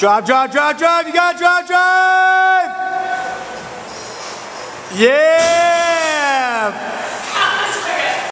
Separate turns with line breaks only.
Drive, drive, drive, drive. You got to drive, drive. Yeah.